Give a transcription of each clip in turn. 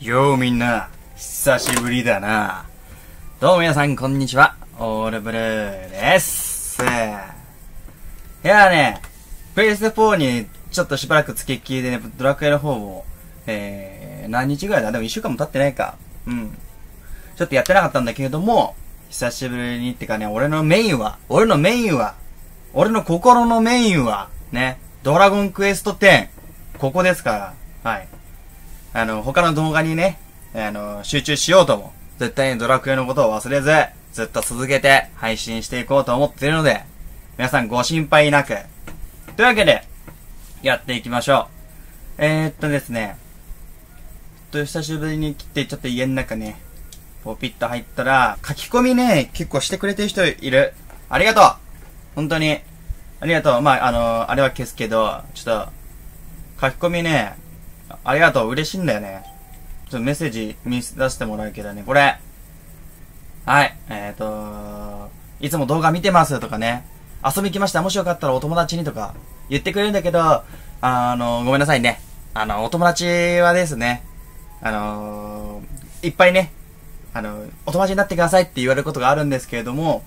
ようみんな、久しぶりだな。どうも皆さん、こんにちは。オールブルーです。いやーね、プレイス4にちょっとしばらく付きっきりでね、ドラクエの方を、えー、何日ぐらいだ？でも一週間も経ってないか。うん。ちょっとやってなかったんだけれども、久しぶりにってかね、俺のメインは、俺のメインは、俺の心のメインは、ね、ドラゴンクエスト10、ここですから、はい。あの、他の動画にね、あの、集中しようとも、絶対にドラクエのことを忘れず、ずっと続けて配信していこうと思っているので、皆さんご心配なく。というわけで、やっていきましょう。えー、っとですね、ちょっと久しぶりに来て、ちょっと家の中ね、ポピッと入ったら、書き込みね、結構してくれてる人いる。ありがとう本当に。ありがとう。まあ、あのあれは消すけど、ちょっと、書き込みね、ありがとう。嬉しいんだよね。ちょっとメッセージ見出してもらうけどね、これ。はい。えっ、ー、といつも動画見てますとかね。遊び来ました。もしよかったらお友達にとか言ってくれるんだけど、あの、ごめんなさいね。あの、お友達はですね、あのいっぱいね、あの、お友達になってくださいって言われることがあるんですけれども、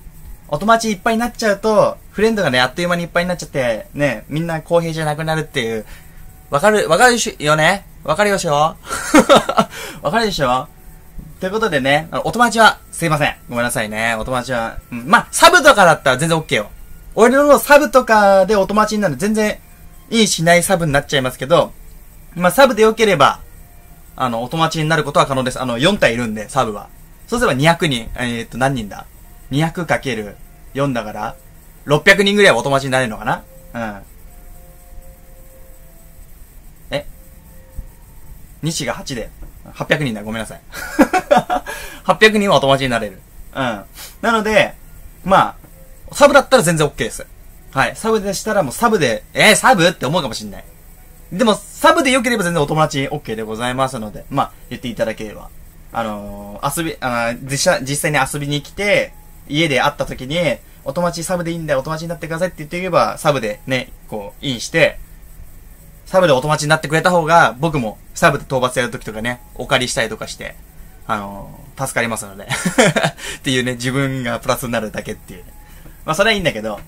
お友達いっぱいになっちゃうと、フレンドがね、あっという間にいっぱいになっちゃって、ね、みんな公平じゃなくなるっていう、わかる、わかるしよね？わかるよしょ わかるでしょ？ということでね、あのお友達は、すいません。ごめんなさいね。お友達は、うん、まあ、サブとかだったら全然 OK よ。俺のサブとかでお友達になる全然、いいしないサブになっちゃいますけど、まあ、サブで良ければ、あの、お友達になることは可能です。あの、4体いるんで、サブは。そうすれば200人、えー、っと、何人だ ?200×4 だから、600人ぐらいはお友達になれるのかな？うん。西が8で、800人だ。ごめんなさい。800人はお友達になれる。うん。なので、まあ、サブだったら全然 OK です。はい。サブでしたらもうサブで、えー、サブって思うかもしんない。でも、サブで良ければ全然お友達 OK でございますので、まあ、言っていただければ。あのー、遊び、あ実際、実際に遊びに来て、家で会った時に、お友達サブでいいんだよ、お友達になってくださいって言っていけば、サブでね、こう、インして、サブでお友達になってくれた方が、僕もサブで討伐やるときとかね、お借りしたりとかして、あのー、助かりますので。っていうね、自分がプラスになるだけっていうね。まあ、それはいいんだけど、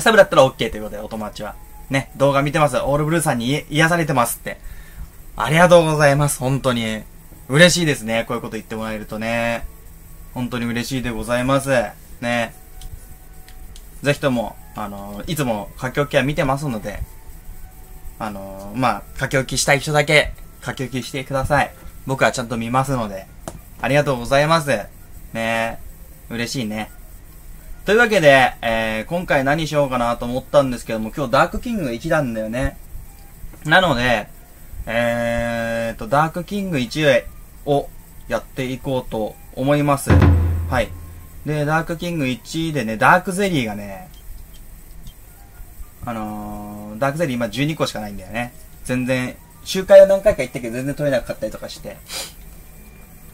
サブだったら OK ということで、お友達は。ね、動画見てます。オールブルーさんに癒されてますって。ありがとうございます。本当に。嬉しいですね。こういうこと言ってもらえるとね。本当に嬉しいでございます。ね。ぜひとも、あの、いつも書き置きは見てますので、あの、まあ、書き置きしたい人だけ書き置きしてください。僕はちゃんと見ますので。ありがとうございます。ね嬉しいね。というわけで、えー、今回何しようかなと思ったんですけども、今日ダークキング1なんだよね。なので、えーと、ダークキング1をやっていこうと思います。はい。で、ダークキング1でね、ダークゼリーがね、あのー、ダークゼリー今12個しかないんだよね。全然、集会は何回か行ったけど全然取れなかったりとかして。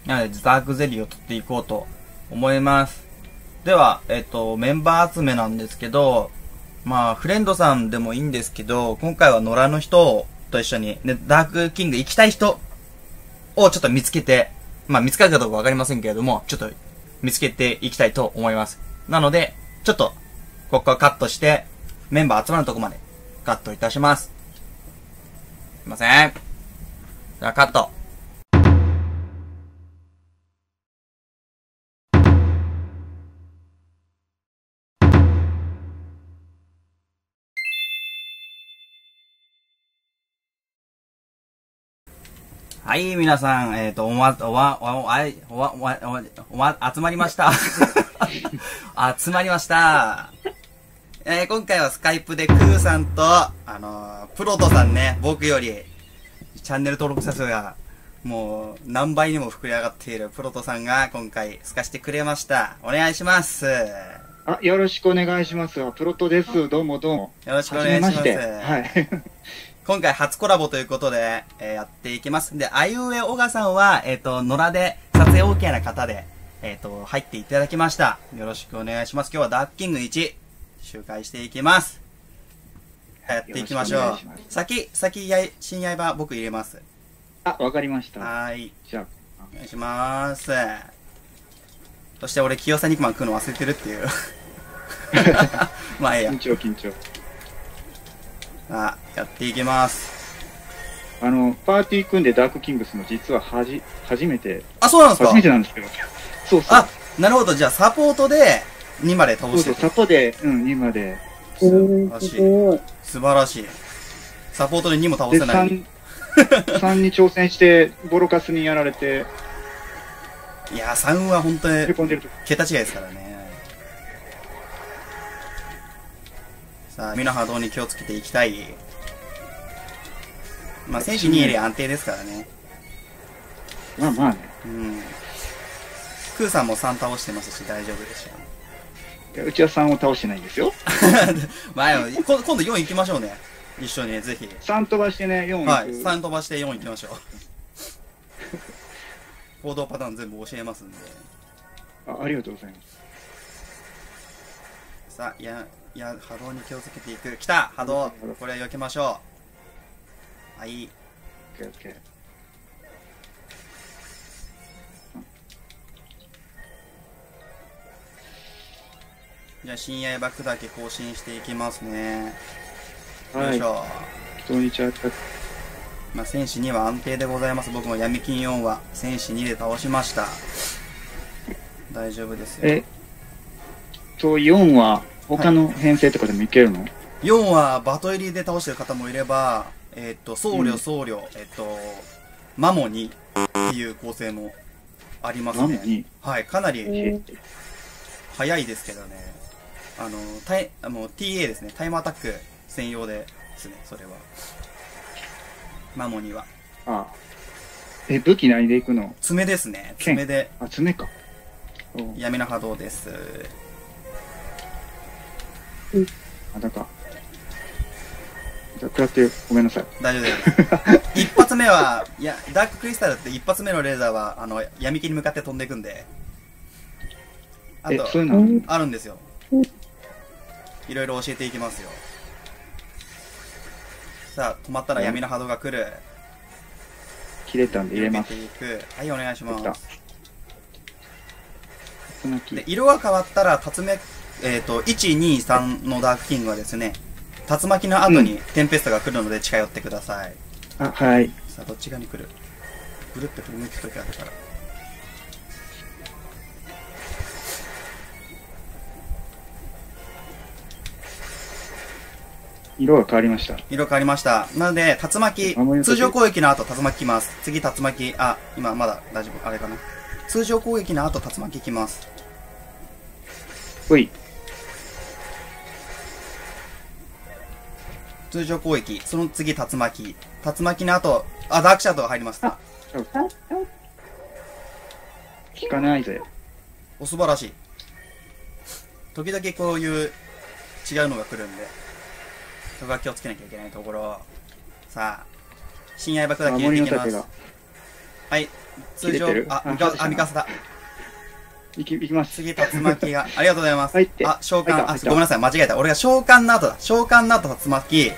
なので、ダークゼリーを取っていこうと思います。では、えっ、と、メンバー集めなんですけど、まあ、フレンドさんでもいいんですけど、今回は野良の人と一緒に、ね、ダークキング行きたい人をちょっと見つけて、まあ見つかるかどうかわかりませんけれども、ちょっと見つけていきたいと思います。なので、ちょっと、ここはカットして、メンバー集まるとこまでカットいたします。すいません。じゃあカット。はい、皆さん、えっ、ー、と、おわ、おわ、おわ、おわ、おわ、おわ、集まりました。集まりました。えー、今回はスカイプでクーさんと、あのー、プロトさんね、僕より、チャンネル登録者数が、もう、何倍にも膨れ上がっているプロトさんが今回、透かしてくれました。お願いします。あ、よろしくお願いします。プロトです。どうもどうも。よろしくお願いします。はい。今回初コラボということで、えー、やっていきます。で、あいうえおがさんは、えっ、ー、と、野良で撮影 OK な方で、えっ、ー、と、入っていただきました。よろしくお願いします。今日はダークキング1、周回していきます。やっていきましょう。先、先、やい、新刃僕入れます。あ、わかりました。はーい。じゃお願いします。そして俺、清さ肉まん食うの忘れてるっていう。まあ、ええあ、や緊。張緊張。あ、やっていきます。あの、パーティー組んでダークキングスも実ははじ、初めて、あ、そうなんですか？初めてなんですけど。そうそう。あ、なるほど。じゃあ、サポートで2まで倒してる。サポで、うん、2まで。素晴らしい。素晴らしい。サポートで2も倒で、せない。3、3 に挑戦して、ボロカスにやられて、いやー、3は本当に。桁違いですからね。さあ、ミノハドに気をつけていきたい？まあ、選手2より安定ですからね。まあまあね。うん。クーさんも3倒してますし大丈夫でしょいやうちは3を倒してないんですよ。う。前は、こ今度4行きましょうね。一緒に、ぜひ。3飛ばしてね、4はい。行く。3飛ばして4行きましょう。行動パターン全部教えますんで。あありがとうございます。さあ、いや、いや、波動に気をつけていく。来た波動これ避けましょう。はい。OK OK じゃあ、深夜バックだけ更新していきますね。よはいいし。ょ。まあ、戦士2は安定でございます。僕も闇金4は戦士2で倒しました。大丈夫ですよ。え、と、4は、他の編成とかでもいけるの、4はバト入りで倒してる方もいれば、えっ、と、僧侶、うん僧侶、えっ、と、マモにっていう構成もありますね。はい、かなりうん早いですけどね。あの、タイ、あの、TA ですね。タイムアタック専用ですね、それは。マモには。あえ、武器何でいくの？爪ですね。剣爪であ、爪か。お闇の波動です。あ、だか。じゃあ、食らってる。ごめんなさい。大丈夫です。一発目は、いや、ダーククリスタルって一発目のレーザーは、あの、闇金に向かって飛んでいくんで。あえ、と、あるんですようん。いろいろ教えていきますよ。さあ、止まったら闇の波動が来る。切れたんで入れます。入れていく。はい、お願いします。で、色が変わったら、竜め、えっ、と、1、2、3のダークキングはですね、竜巻の後にテンペストが来るので近寄ってください。あ、はい。さあ、どっち側に来る？ぐるって振り向くときあるから。色が変わりました。色変わりました。なので、竜巻通常攻撃の後竜巻来ます。次竜巻、あ、今まだ大丈夫、あれかな。通常攻撃の後竜巻来ます。ほい。通常攻撃、その次竜巻。竜巻の後、あ、ダークシャドウが入りました。効かないぜ。お素晴らしい。時々こういう違うのが来るんで、そこは気をつけなきゃいけないところ。さあ、深夜爆弾消えていきます。はい、通常あ、あミカ外したなあミカサだ。いき、いきます。次、竜巻が、ありがとうございます。入ってあ、召喚、あ、ごめんなさい、間違えた。俺が召喚の後だ。召喚の後竜巻。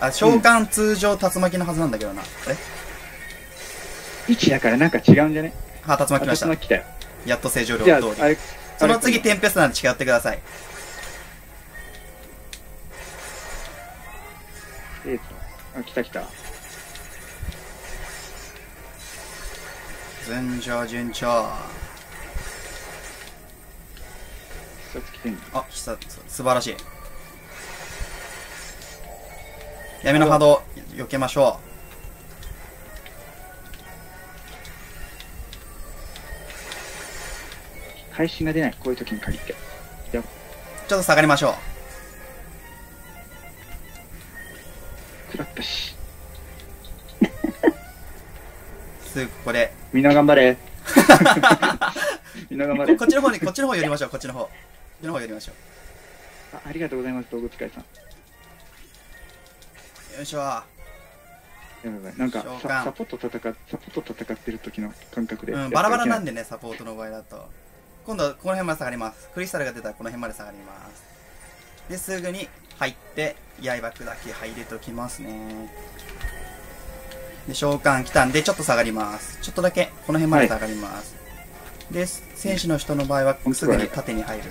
あ、召喚通常竜巻のはずなんだけどな。あれ位置だからなんか違うんじゃね？あ、竜巻来ました。竜巻来たよ。やっと正常量通り。その次、テンペストなんで近寄ってください。あ、来た来た。順調、順調。一つ来てんの。あ、ひさ、す素晴らしい。闇の波動、避けましょ配信が出ない。こういう時に限って。う。ちょっと下がりましょう。食らったし。すぐここで。みんな頑張れ。みんな頑張れ。こっちの方に、こっちの方寄りましょう、こっちの方。こっちの方寄りましょうあありがとうございます、動物会さん。よいしょ。やばいやばいなんかサ、サポと戦、サポと戦ってる時の感覚で。うん、バラバラなんで。ね、サポートの場合だと。今度この辺まで下がります。クリスタルが出たらこの辺まで下がります。で、すぐに入って、刃砕き入れときますね。で、召喚来たんで、ちょっと下がります。ちょっとだけ、この辺まで下がります。で、戦士の人の場合は、すぐに縦に入る。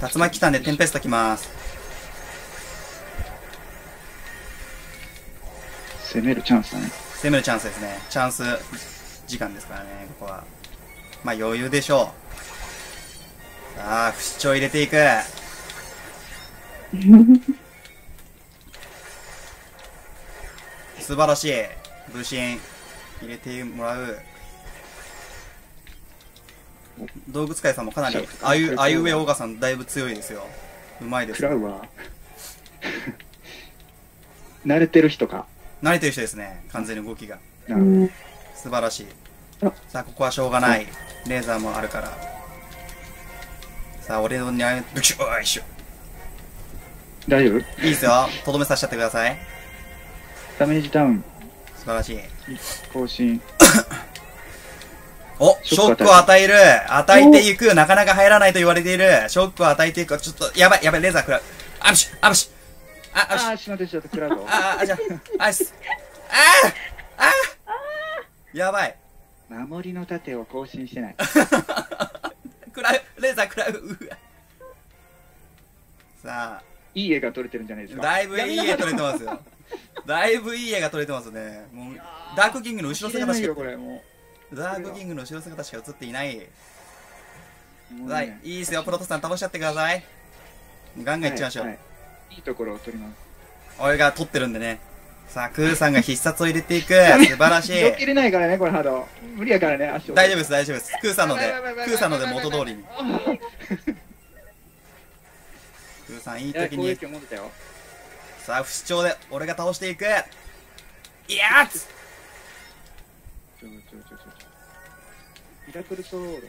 竜巻来たんで、テンペスト来ます。攻めるチャンスだね。攻めるチャンスですね。チャンス時間ですからね、ここは。まあ余裕でしょう。さあ、不死鳥入れていく。素晴らしい。武神、入れてもらう。動物界さんもかなり、あゆ、あいうえおがさんだいぶ強いですよ。うまいです食。らうわ。慣れてる人か。慣れてる人ですね。完全に動きが。素晴らしいあ。さあ、ここはしょうがない。レーザーもあるから。さあ、俺のにゃん、ブキューいしょ。大丈夫？いいですよ。とどめさせちゃってください。ダメージダウン、素晴らしい。更新。おシショックを与える与えていくなかなか入らないと言われているショックを与えていくちょっと、やばい、やばい、レーザー食らう。あぶしあぶしあ、あぶしああ、しまってしまって、食らうぞ。あ、あ、じゃあ、あす。あーあーやばい。守りの盾を更新してない。食らう。レーザー食らう。うわさいい絵が撮れてるんじゃないですあ、か。だいぶいい絵撮れてますよ。だいぶいい絵が撮れてますね。もう、ダークキングの後ろ姿しかダークキングの後ろ姿しか映っていない。はいね、いいですよ、プロトさん倒しちゃってください。ガンガンいっちゃいましょう。はいはいいいところを取ります。俺が撮ってるんでね。さあ、クーさんが必殺を入れていく。素晴らしい。よけれないからね、これハード。無理やからね、足を。大丈夫です、大丈夫です。クーさんのでクーさんので元通りに。クーさんいい時に。さあ、不死鳥で俺が倒していく。いやーつ。ミラクルソード。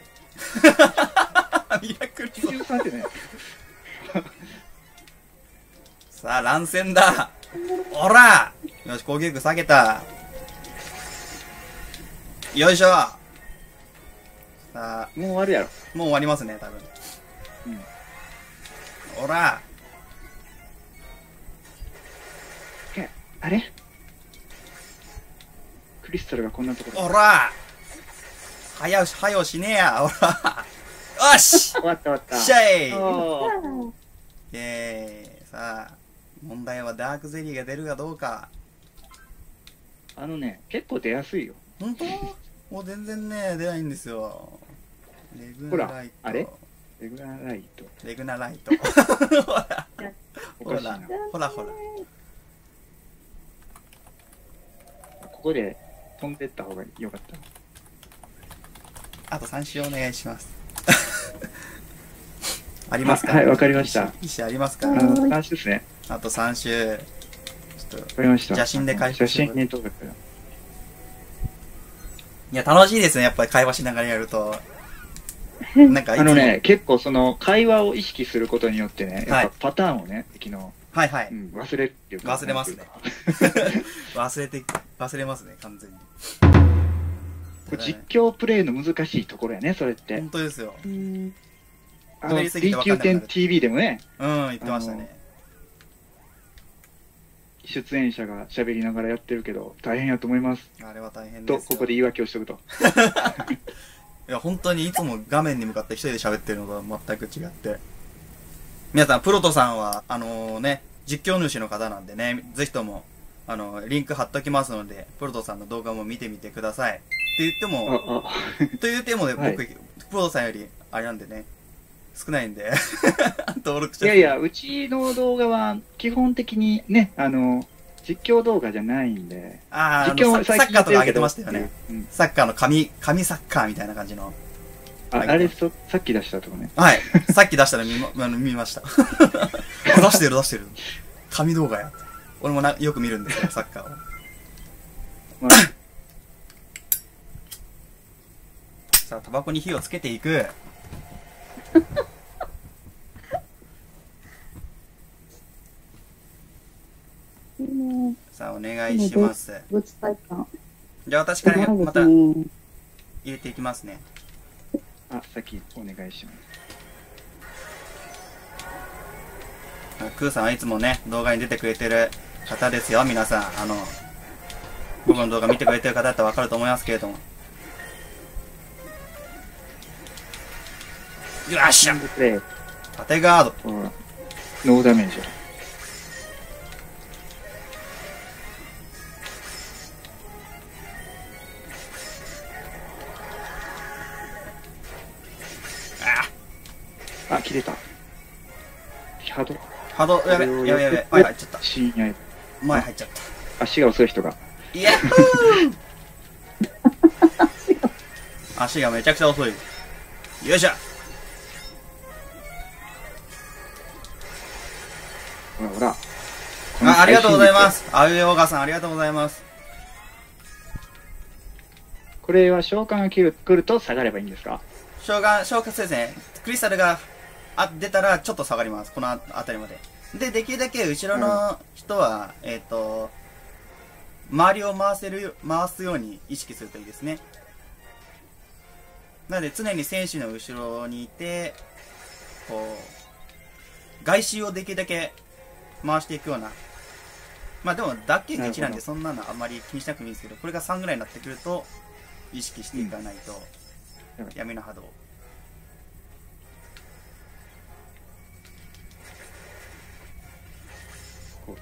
ミラクルソード93ってね。さあ、乱戦だ。おらよし、攻撃力下げた。よいしょ。さあ、もう終わるやろ。もう終わりますね、多分。うん。おらえあれ？クリスタルがこんなところ。おらはやし、はよしねえや、おらよし終わった終わった。しゃいイェーイさあ、問題はダークゼリーが出るかどうか。あのね、結構出やすいよ。本当？もう全然ね、出ないんですよ。レグほらナライト。あれ？レグラーライト。レグナライト。ほら、ほら。、ほらほら。ここで飛んでった方がよかった。あと3周お願いします。ありますか？はい、わかりました。石ありますか？あの、話ですね。あと3周。ちょっと。写真で回収写真に撮るから。いや、楽しいですね。やっぱり会話しながらやると。なんかあのね、結構その会話を意識することによってね、はいやっぱパターンをね、昨日、はいはい。うん、忘れるっていうか。忘れますね 忘れて、忘れますね、完全に。これ実況プレイの難しいところやね、それって。本当ですよ。あの滑りすぎて分かんなくなる D9.TV でもね、うん、言ってましたね。出演者が喋りながらやってるけど、大変やと思います。あれは大変と、ですよ。ここで言い訳をしとくと。いや、本当にいつも画面に向かって一人で喋ってるのとは全く違って。皆さん、プロトさんは、あのね、実況主の方なんでね、ぜひとも、あの、リンク貼っときますので、プロトさんの動画も見てみてください。って言っても、あ、と言ってもね、はい僕、プロトさんより、あれなんでね、少ないんで、登録しあ、ていやいや、うちの動画は基本的にね、あの、実況動画じゃないんで、あーあ実況のササッカーとか上げてましたよね。。うんサッカーの紙、紙サッカーみたいな感じの。ああれそ、さっき出したとこね。はい。さっき出したら見ま、あの見ました。あ出してる出してる。紙動画や。俺もなよく見るんですよ、サッカーを。まあ、さあ、タバコに火をつけていく。さあ、お願いします。じゃあ、私からまたう入んれていきますね。あ、先お願いします。クーさんはいつもね、動画に出てくれてる方ですよ、皆さん。あの、僕の動画見てくれてる方だったらわかると思いますけれども。よっしゃプレイ。縦ガード。ほら。ノーダメージ。ああ、切れた。ハード。波動、やべ、やべやべやべ、前入っちゃった。前入っちゃっ足が遅い人が。た。い や足がめちゃくちゃ遅い。よいしょあありがとうございますす。。あうえおがさん、ありがとうございます。これは召喚が来る来ると下がればいいんですか？召喚、召喚そうですね。クリスタルがあ出たらちょっと下がります。このああたりまで。で、できるだけ後ろの人は、えっ、と、周りを回せるよ、回すように意識するといいですね。なので常に選手の後ろにいて、こう、外周をできるだけ回していくような。まあでも、脱臼1なんでそんなのあんまり気にしなくてもいいんですけど、これが3ぐらいになってくると、意識していかないと、うん闇の波動。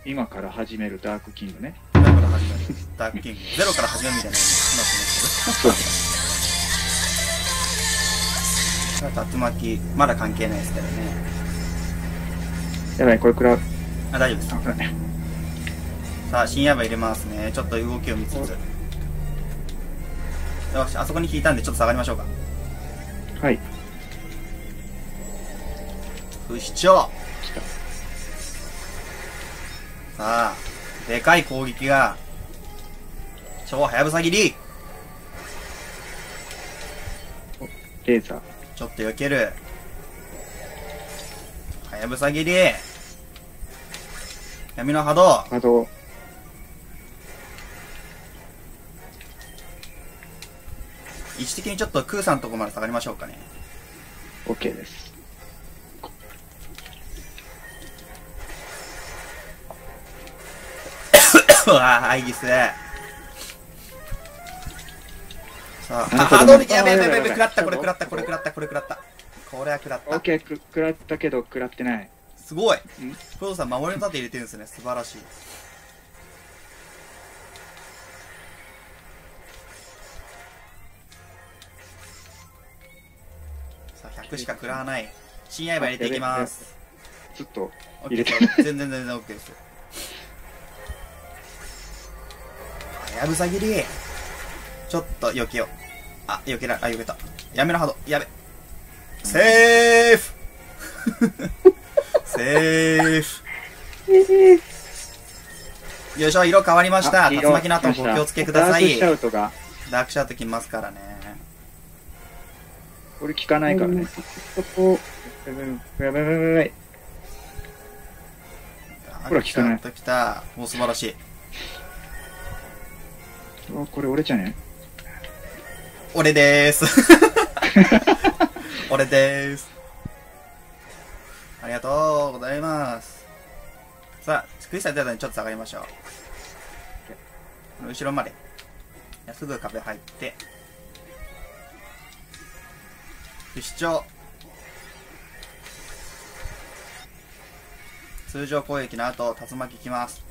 今から始めるダークキングね。ゼロから始める。ダークキング。ゼロから始めるみたいなのになってます。けど。竜巻、まだ関係ないですけどね。やばい、これくらう。あ、大丈夫です。さあ、新刃入れますね。ちょっと動きを見つつ。よし、あそこに引いたんでちょっと下がりましょうか。はい。不死鳥さ。あ、でかい攻撃が、超はやぶさ切りレーザー。ちょっと避ける。はやぶさ切り闇の波動波動。置的にちょっとクーさんのとこまで下がりましょうかね。OK です。うわぁ、アイギス。さあ、ハードルやべやべやべ食らった、これ食らった、これ食らった、これ食らった。これは食らった。OK、く、食らったけど食らってない。すごい。んプロさん、守りの盾入れてるんですね。素晴らしい。さあ、100しか食らわない。新刃入れていきます。ずっと。入れて全然全然 OK です。はやぶさ切り。ちょっと避けよう。あ、避けら、あ、避けた。やめろ、ハード。やべ。セーフ セーフよいしょ、色変わりました。あ竜巻の後もお気をつけくださいダークシ。ャウトが、ダークシャウトきますからね。これ効かないからね。やばいやばいやばいやばい。ほらダークシャウトきた。もう素晴らしい。あこれ折れちゃうね？俺でーす。俺でーす。ありがとうございます。さあ、クリスタル出たのでちょっと下がりましょう。後ろまで。すぐ壁入って。不死鳥。通常攻撃の後、竜巻きます。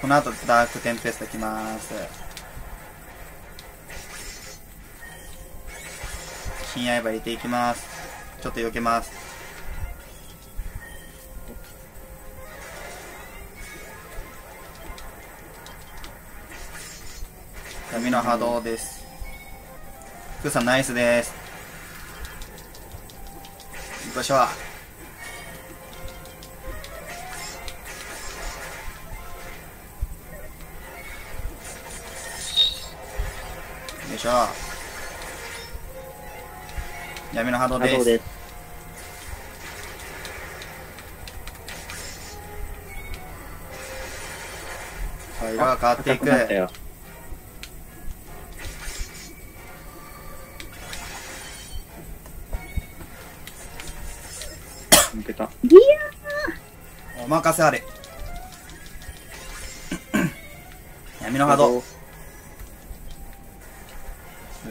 この後、ダークテンペストきます。新刃入れていきます。ちょっと避けます。闇の波動です。クーさんナイスです。よいしょ。よいしょ。闇の波動です。色が変わっていく。任せあれ。闇の波動す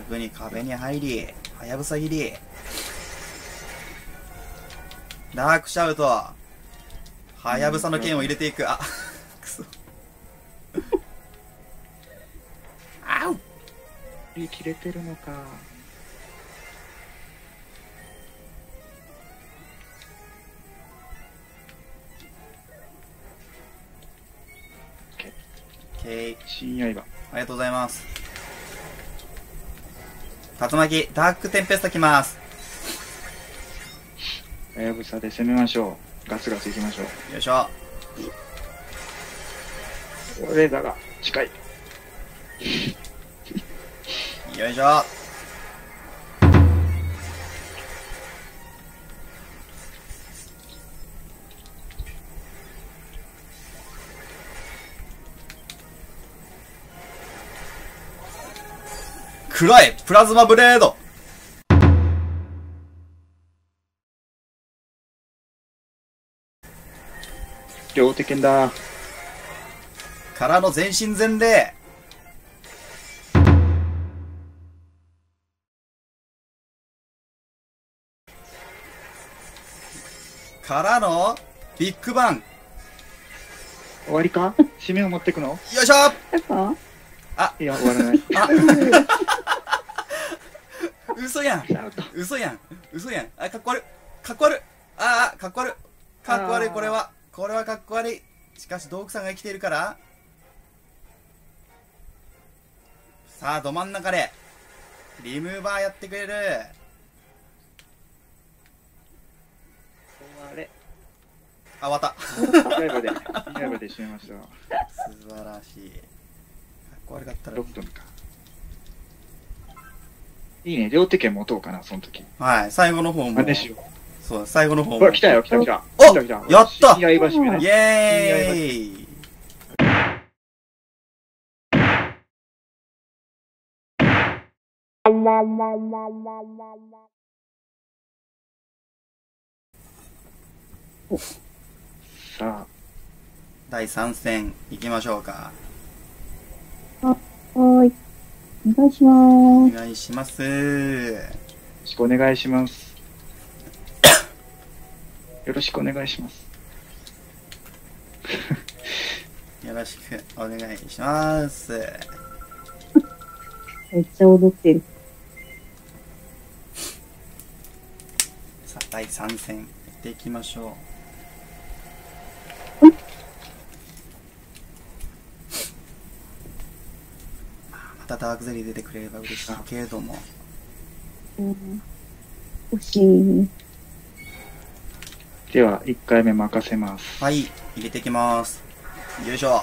ぐに壁に入りはやぶさ切り。ダークシャウト。はやぶさの剣を入れていく。あ くそ。あう。切れてるのか。オッケー新刃。ありがとうございます。竜巻、ダークテンペストきます。はやぶさで攻めましょう。ガツガツいきましょう。よいしょ。レーザーが近い。よいしょ。暗い。プラズマブレード。両手剣だ。からの全身全霊。からのビッグバン。終わりか？締めを持ってくの？よいしょ。やっぱ？いや、終わらない。嘘やん。嘘やん。嘘やん。あかっこ悪い。かっこ悪い。ああかっこ悪い。かっこ悪い。これはこれはかっこ悪い。しかし道具さんが生きているから。さあど真ん中でリムーバーやってくれる。終われ。あ終わった。刃で、刃で締めました。素晴らしい。かっこ悪かったら。6分か。いいね、両手剣持とうかな、その時。はい最後の方も真似しよそう最後の方う。も来たよ、来た来た。お来た来た。やった新刃締めイね。エーイさあ、第3戦いきましょうかはーい。お願いします。願いします よろしくお願いします。よろしくお願いします。よろしくお願いしますめっちゃ踊ってる。さあ第3戦やっていきましょうまあまたダークゼリー出てくれれば嬉しいけれどもうん。欲しい。では、1回目任せます。はい入れていきますよいしょ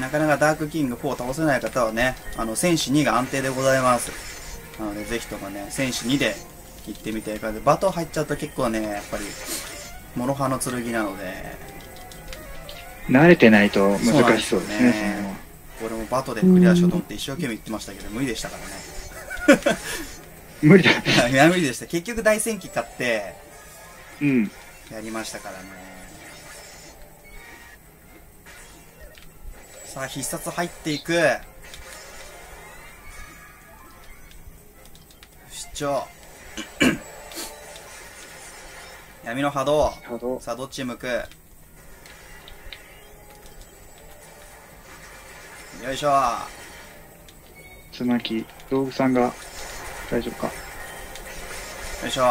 なかなかダークキング4を倒せない方はね、あの、戦士2が安定でございます。なので、ぜひともね、戦士2で行ってみてください。バト入っちゃうと結構ね、やっぱり、諸刃の剣なので、慣れてないと難しそうですねね。俺もバトでクリアしようと思って一生懸命言ってましたけど、無理でしたからね。無理だ。いや、無理でした。結局大戦記買って、うん。やりましたからね。さあ、必殺入っていく。不死鳥。闇の波動。波動。さあ、どっち向く？よいしょ。つまき。道具さんが大丈夫か？よいしょ。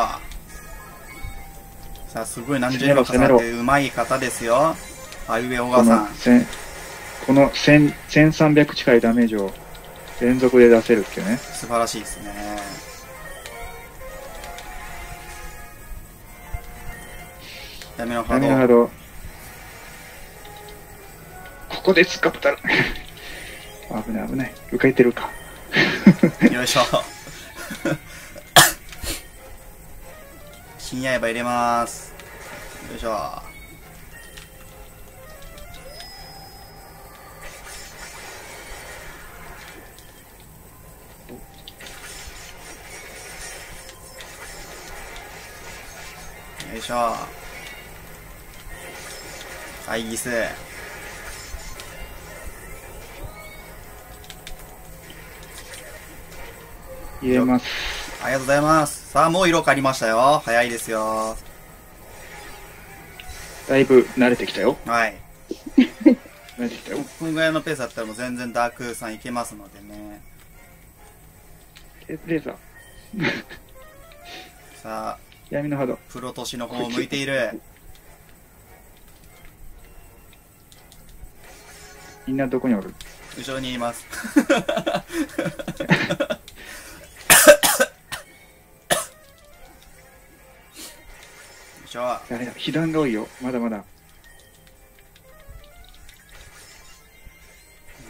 さあ、すごい何十秒重ねてうまい方ですよ。あいうえ小こ川さん。この千1300近いダメージを連続で出せるっていうね。素晴らしいですね。闇の波動。波動ここで使ったら危ない危ない。浮かれてるか。よいしょ。新刃入れます。よいしょ。よいしょ。アイギス入れます。ありがとうございますさあもう色変わりましたよ早いですよだいぶ慣れてきたよ。はい慣れてきたよ。このぐらいのペースだったらもう全然ダークさんいけますのでねレーザー。さあ闇の波動。プロ都市の方を向いているみんなどこにおる？後ろにいます。よいしょ誰だ？被弾が多いよ。まだまだ。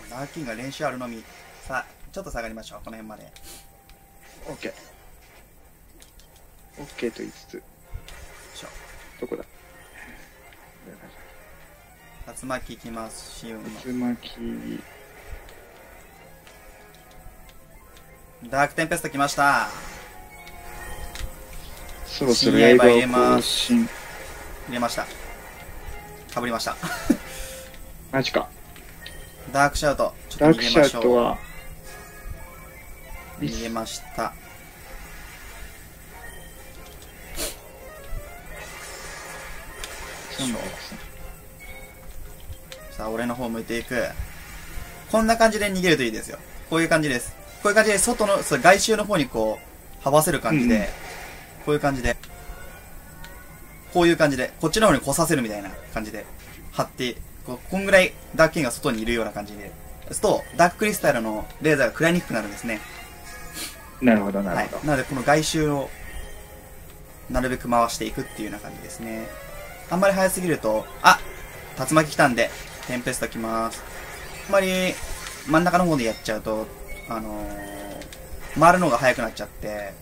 ダーキンが練習あるのみ。さあちょっと下がりましょう。この辺まで。よ OK。OK と言いつつ、どこだ？竜巻きます竜巻、ダークテンペスト来ました。そろそろ深夜映入れます新。入れました。かぶりました。マジか。ダークシャウト。ちょダークシャっと逃げましょう。ウトは、逃げました。そうですねさあ俺の方向いていく。こんな感じで逃げるといいですよ。こういう感じです。こういう感じで外のそう外周の方にこう這わせる感じで、うん。こういう感じでこういう感じでこっちの方に来させるみたいな感じで張ってこうこんぐらいダークキンが外にいるような感じで。そうするとダーククリスタルのレーザーが食らいにくくなるんですね。なるほど、なはいるほど。、なのでこの外周をなるべく回していくっていうような感じですね。あんまり早すぎるとあ竜巻来たんでテンペスト来ます。あんまり真ん中の方でやっちゃうとあのー回るのが早くなっちゃって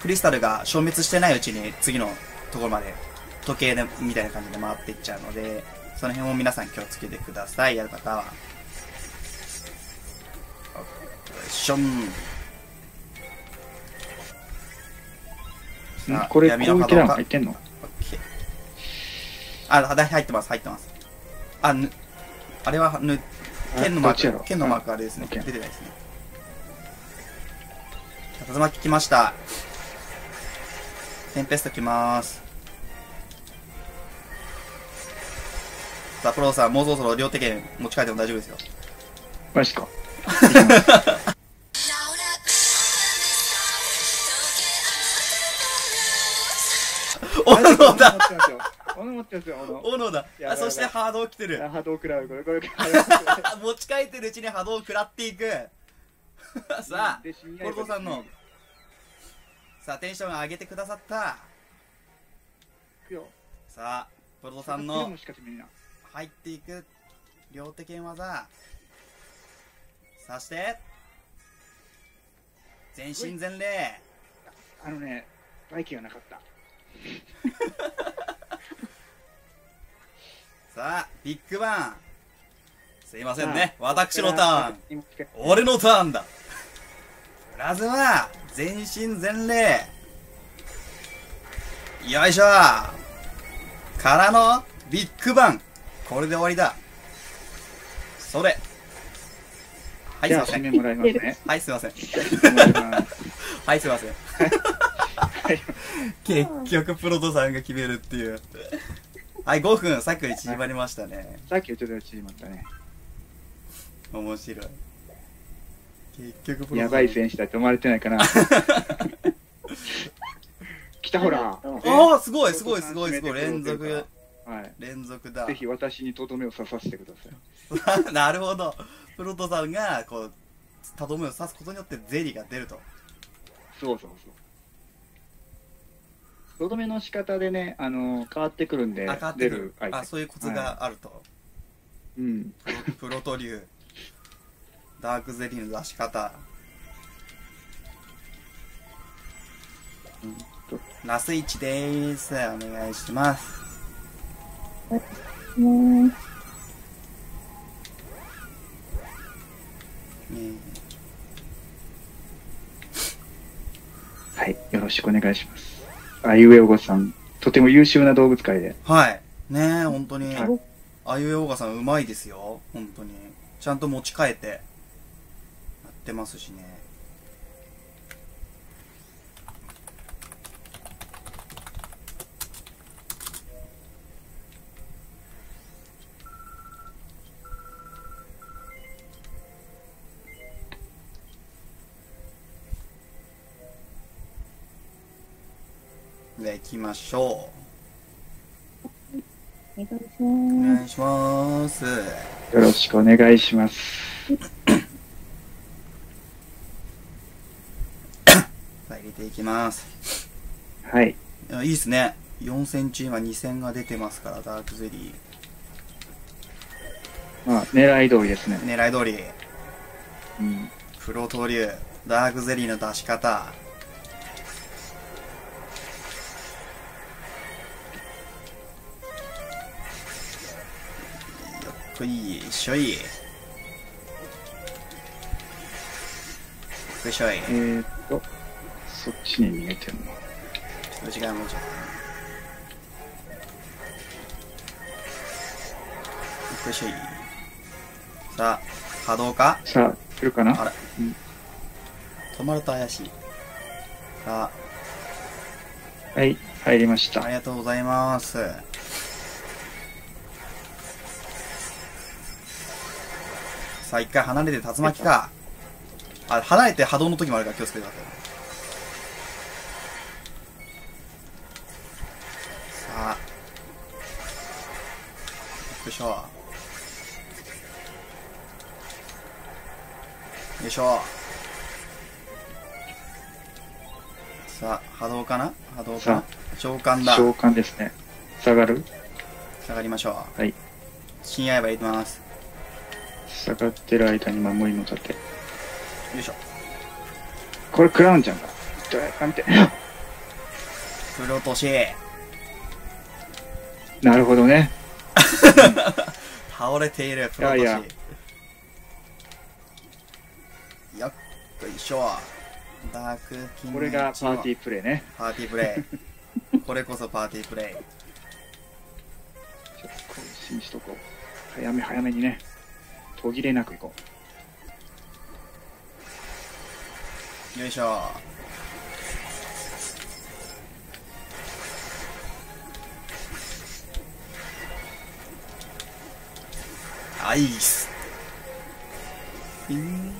クリスタルが消滅してないうちに次のところまで時計でみたいな感じで回っていっちゃうのでその辺も皆さん気をつけてください。やる方は。よいしょん。ん？これ、闇の波動か。入ってんの？あ、だ入ってます、入ってます。あ、ぬ、あれは、ぬ、剣のマーク、剣のマークあれですね。出てないですね。竜巻来ました。テンペスト来まーす。さあ、プロさん、もうそろそろ両手剣持ち帰っても大丈夫ですよ。マジか。斧だ？斧持ってますよ。斧斧。斧だあ、そして波動来てる。あ波動食らう、これ、これ。持ち帰ってるうちに波動を食らっていく。さあ、で、深ポルトさんの。さあ、テンション上げてくださった。行くよ。さあ、ポルトさんの。入っていく両手剣技。そして、全身全霊。あのね、バイキンがなかった。さあ、ビッグバン。すいませんね、私のターン。ン。俺のターンだ。プラズマ全身全霊。よいしょ。からのビッグバン。これで終わりだ。それ。はいすいじゃあ、ません。締めもらいますね。はいすいません。はいすいません。はい結局プロトさんが決めるっていうはい5分さっきより縮まりましたねさっきちょっと縮まったね。面白い結局プロトさんやばい選手だって思われてないかな。来たほら。ああすごいすごいすごいすごい連続はい。連続だぜひ私にとどめを刺させてください。なるほど。プロトさんが、こう、たどめを刺すことによってゼリーが出ると。そうそうそう。とどめの仕方でね、あの、変わってくるんであ、変わってくるあ、そういうコツがあると。うん。プロ ト流。ダークゼリーの出し方。うラスイチでーす。お願いします。ねねはい。よろしくお願いします。あいうえおごさん、とても優秀な動物界で。はい。ねえ、本当に。はいあゆえおがさんうまいですよ。本当に。ちゃんと持ち替えて、やってますしね。で、行きましょう。おま願いします。よろしくお願いします。入れていきます。はい。いやいいですね。4センチ今2線が出てますから、ダークゼリまあ、狙い通りですね。ー。狙い通り、うん。黒闘竜、ダークゼリーの出し方。しょい。よいしょい。えーっと、そっちに逃げてるの？もうちょっと。よいしょい。さあ、波動か？さあ、来るかな？あら、うん止まると怪しい。さはい、入りましあ、あた。りがとうございます。さあ、一回離れて竜巻か。あ、離れて波動の時もあるから気をつけてください。さあ。よいしょ。よいしょ。さあ、波動かな？波動かな？さ召喚だ。召喚ですね。下がる？下がりましょう。はい。新刃入れてます。下がってる間に守りの盾。よいしょ。これクラウンちゃんか。ややめて。黒落とし。なるほどね。倒れている黒落とし。いやいよっこいしょ。ダークキングこれがパーティー。ープレイね。パーティープレイ。これこそパーティープレちょっと更新しとこう。早め早めにね。途切れなくいこイ。よいしょ。アイス。ピンう。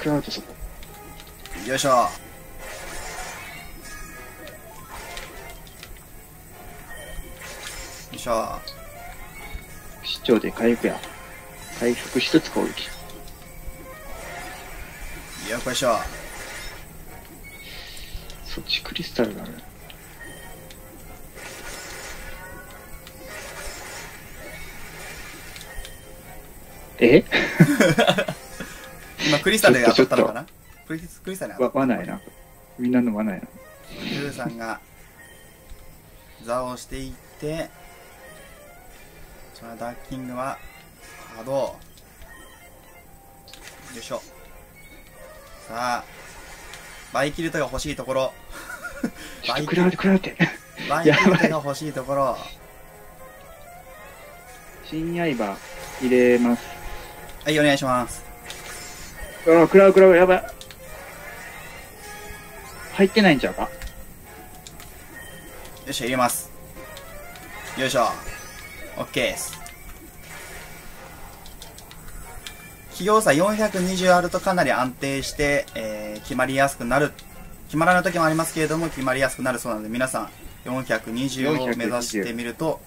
クラウドそこ。よいしょ。よいしょ。市長で回復や。回復しつつ攻撃。よっこいしょ。そっちクリスタルがある。え？今クリスタルで当たったのかな？クリスクリスタルに当わ、ないな。みんなのわないな。ルーさんが座をしていって、そのダーキングは波動。よいしょ。さあ、バイキルトが欲しいところ。ちょっとクラウド、クラウドって。バイキルトが欲しいところ。新刃入れます。はい、お願いします。あー、クラウド、クラウ、やばい。入ってないんちゃうかよっしゃ、入れます。よいしょ。OK です。企業差420あるとかなり安定して、えー決まりやすくなる。決まらない時もありますけれども、決まりやすくなるそうなので、皆さん、420を目指してみると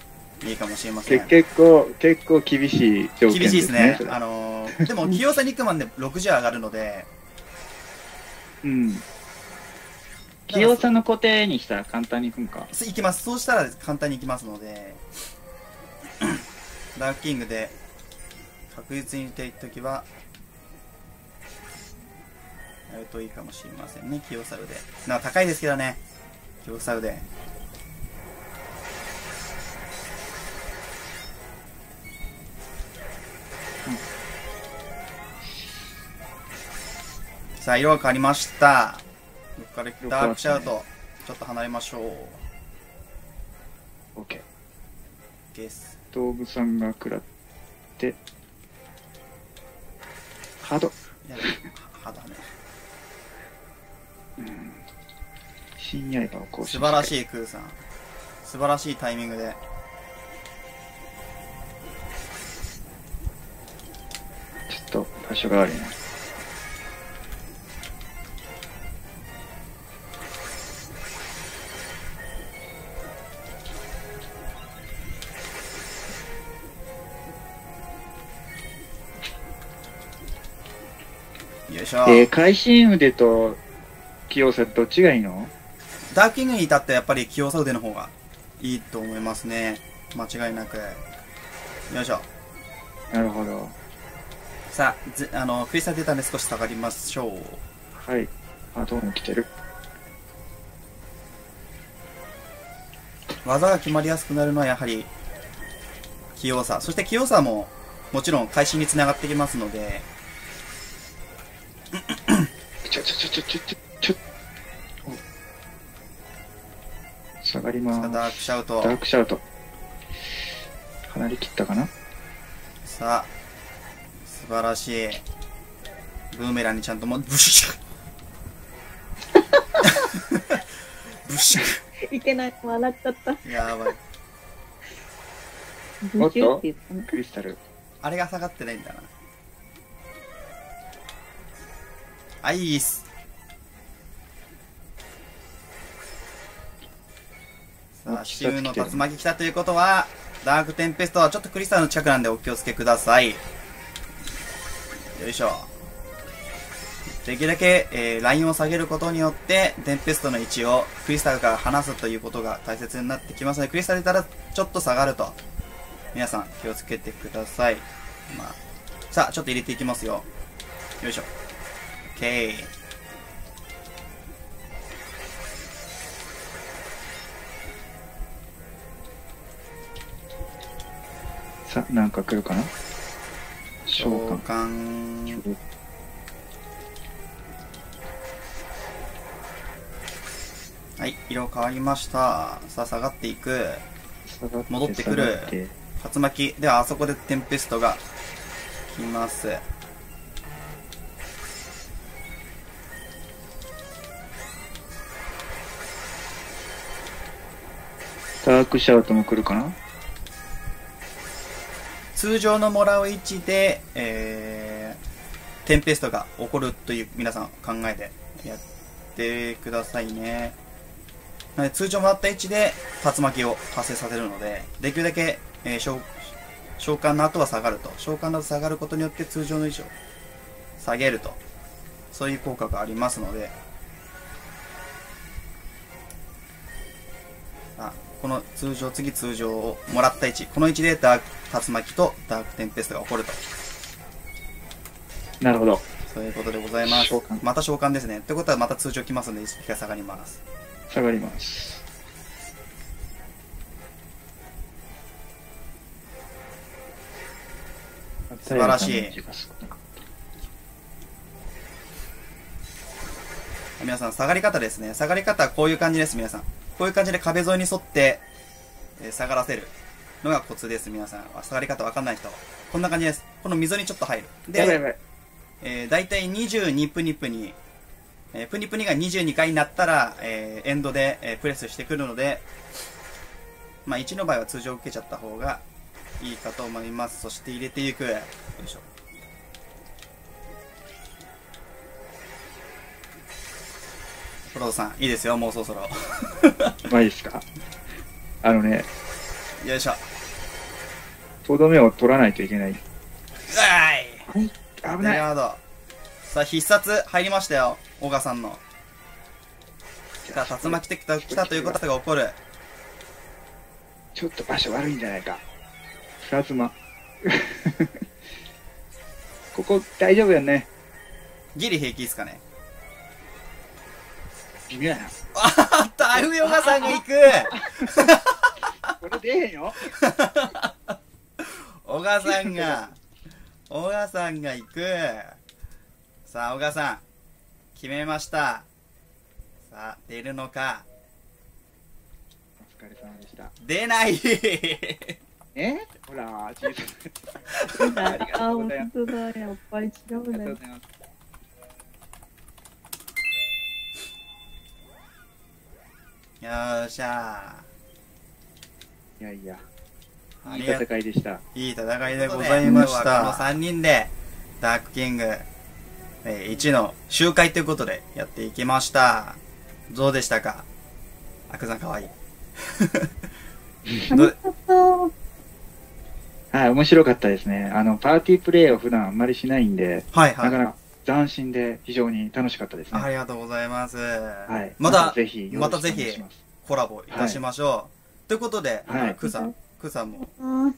いいかもしれませけん。結構、結構厳しい条件厳しいですねあのーでも、企業差肉マンで60上がるので、うん。清さの固定にしたら簡単にいくんか。すいきます。そうしたら簡単にいきますので、ダークキングで確実にっていくときは、やるといいかもしれませんね、キヨサルで。なんか高いですけどね、キヨサルで。さあ、色が変わりました。からダークシャウト。ちょっと離れましょう。オッケー。ゲス。道具さんが食らって、ハード。いや、はだね。うん。新刃を更新素晴らい。しい、クーさん。素晴らしいタイミングで。ちょっと場所が悪いな。しょ。えー、会心腕と器用さどっちがいいの？ダークキングに至ってやっぱり器用さ腕の方がいいと思いますね。間違いなく。よいしょ。なるほど。さあ、ずあの、クリスタルデータで少し下がりましょう。はい。ハードも来てる。技が決まりやすくなるのはやはり、器用さ。そして器用さも、もちろん会心につながってきますので、ちょちょちょちょちょちょちょお下がりまさあーダークシャウトす。ダ。ークシャウト。かなり切ったかな？さあ、素晴らしい。ブーメランにちゃんとも、ブシュブシュいけない。笑っちゃった。やばい。おっと。クリスタル。あれが下がってないんだな。アイス。さあ、おシウの竜巻来たということは、ダークテンペストはちょっとクリスタルの近くなんでお気をつけください。よいしょ。できるだけ、えーラインを下げることによって、テンペストの位置をクリスタルから離すということが大切になってきますので、クリスタルいたらちょっと下がると。皆さん気をつけてください。まあ、さあ、ちょっと入れていきますよ。よいしょ。OK。さ、なんか来るかな？召召喚。喚。はい、色変わりました。さあ、下がっていく。戻ってくる竜巻。では、あそこでテンペストが来ます。クシャウトも来るかな？通常のもらう位置で、えー、テンペストが起こるという皆さん考えてやってくださいね。なので通常もらった位置で竜巻を発生させるので、できるだけ、えー召召喚の後は下がると。召喚の後下がることによって通常の位置を下げると。そういう効果がありますので、この通常、次通常をもらった位置、この位置でダーク竜巻とダークテンペストが起こると。なるほど。そういうことでございます。また召喚ですね。ってことはまた通常来ますので、意識が下がります。下がります。素晴らしい皆さん、下がり方ですね。下がり方はこういう感じです、皆さん。こういう感じで壁沿いに沿って、えー下がらせるのがコツです、皆さん。あ下がり方わかんない人。こんな感じです。この溝にちょっと入る。で。えー、大体22プニプニ、えープニプニが22回になったら、えーエンドで、えープレスしてくるので、まあ1の場合は通常受けちゃった方がいいかと思います。そして入れていく。よいしょ。プロドさん、いいですよ、もうそろそろ。まあいいですかあのね、よいしょ。とどめを取らないといけない。うわーい危ない。なるほど。さあ、必殺入りましたよ。小川さんの。さあ、竜巻来た来たということが起こる。ちょっと場所悪いんじゃないか。プラズマ。ここ大丈夫よね。ギリ平気ですかね。微妙やな。あったあふよがさんが行くこれ出えへんよ。小川さんが、小川さんが行く。さあ、小川さん、決めました。さあ、出るのかお疲れ様でした。出ないえ？ほら。ありが あ、とうございます。本当だ。やっぱり違うありがとうねご。ざいます。よーしゃいやいや、ー。いい戦いでした。いい戦いでございました。この3人で、ダークキング、えー1の集会ということでやっていきました。どうでしたか？アクさんかわいい。はい、面白かったですね。あの、パーティープレイを普段あんまりしないんで、はいはい。なかなか斬新で非常に楽しかったですね。ありがとうございます。はい。また、ぜひまたぜひコラボいたしましょう。ということで、はいクさん、クさんも、あ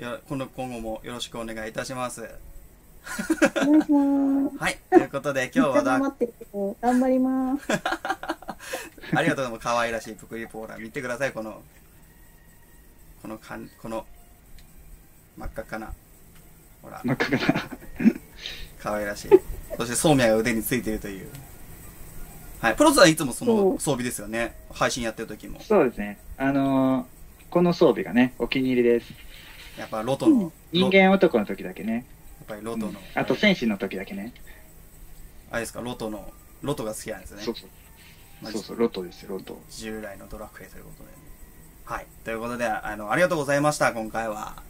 よこの今後もよろしくお願いいたします。お願いします。はい。ということで、今日はだ頑張ってるけど、頑張ります。ありがとうございます。可愛らしいプクリポーラー。見てください、この、このかん、この、真っ赤っかな。ほら、真っ赤かな。可愛らしい。そして、そうみやが腕についているという。はい。プロさんいつもその装備ですよね。配信やってる時も。そうですね。あのーこの装備がね、お気に入りです。やっぱロトの、人間男の時だけね。ぱりロトの、あと戦士の時だけね。あれですか、ロトの、ロトが好きなんですね。そうそう。まあそうそう、ロトですよ、ロト。従来のドラクエということで。はい。ということで、あの、ありがとうございました、今回は。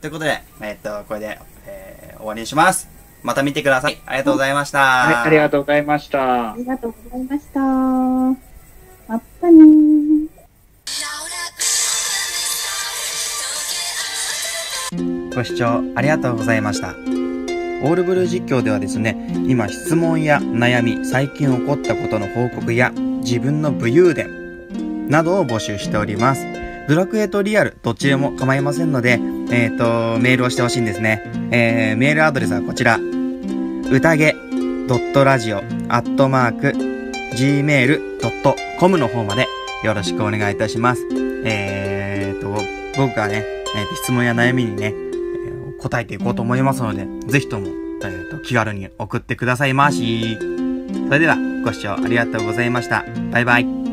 ということで、えっと、これで、えー終わりにします。また見てください。ありがとうございました。はい、ありがとうございましたあ。りがとうございました。またねー。ご視聴ありがとうございました。オールブルー実況ではですね、今質問や悩み、最近起こったことの報告や自分の武勇伝などを募集しております。ドラクエとリアル、どっちでも構いませんので、えっ、と、メールをしてほしいんですね。えー、メールアドレスはこちら。歌げ .radio.gmail.com の方までよろしくお願いいたします。えーと、僕がね、えー質問や悩みにね、え答えていこうと思いますので、ぜひとも、えーと、気軽に送ってくださいまし。それでは、ご視聴ありがとうございました。バイバイ。